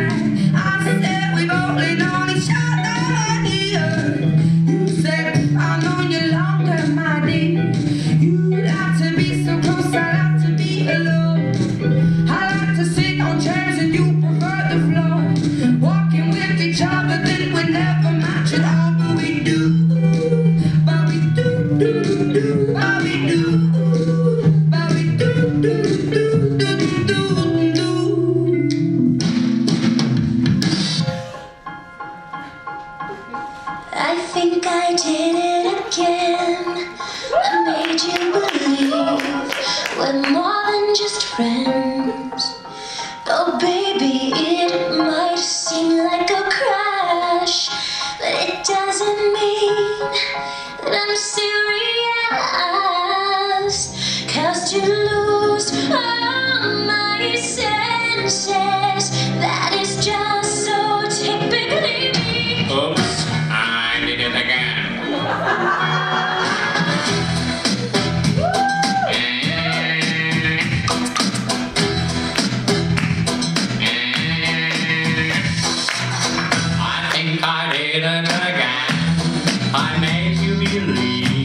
I I think I did it again. I made you believe we're more than just friends. Oh, baby, it might seem like a crash, but it doesn't mean that I'm serious. Cause to lose all my senses. you.